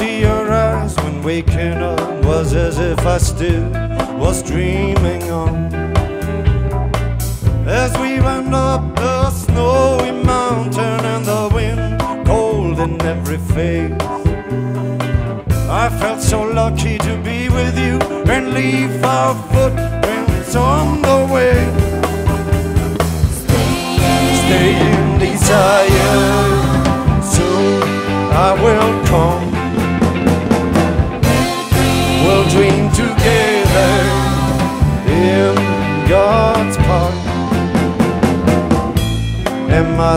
see your eyes when waking up was as if I still was dreaming on. As we ran up the snowy mountain and the wind cold in every face, I felt so lucky to be with you and leave our footprints on the way. Stay in desire, soon I will.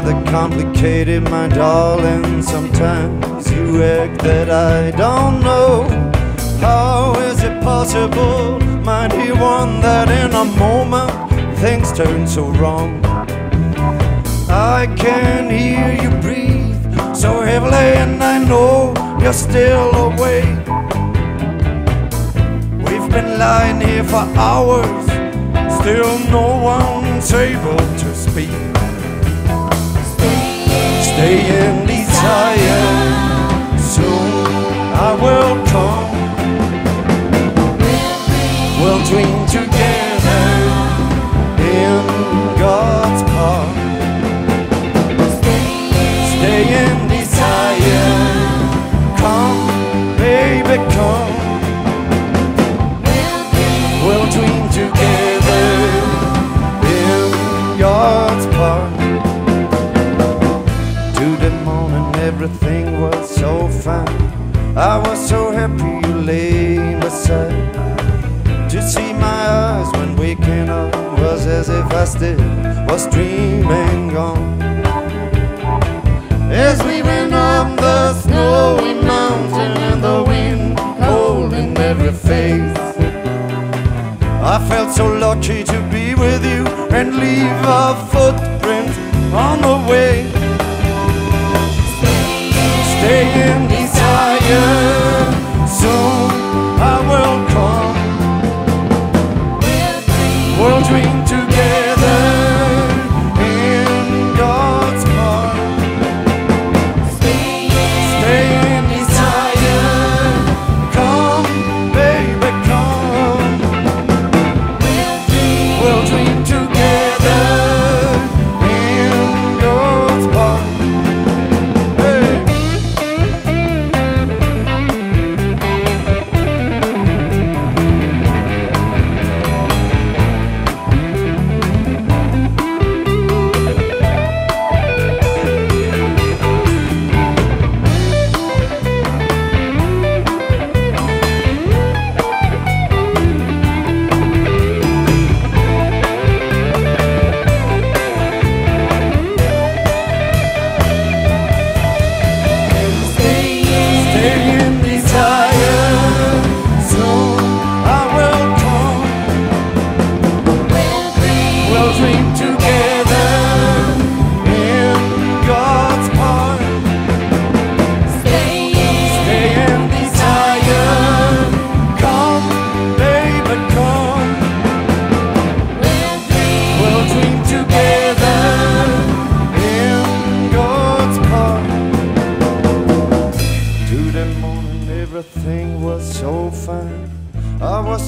The complicated, my darling? Sometimes you act that I don't know. How is it possible, my dear one, that in a moment things turn so wrong? I can hear you breathe so heavily, and I know you're still awake. We've been lying here for hours, still no one's able to speak. In desire, soon I will come. We'll dream together in God's park. Stay in desire, come, baby, come. We'll dream together in God's park. Everything was so fine. I was so happy you lay beside. To see my eyes when waking up was as if I still was dreaming on. As we went up the snowy mountain and the wind holding every face. I felt so lucky to be with you and leave a footprint on the way.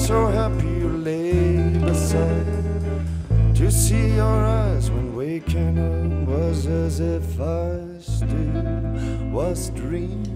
So happy you lay beside. To see your eyes when waking up was as if I still was dreaming.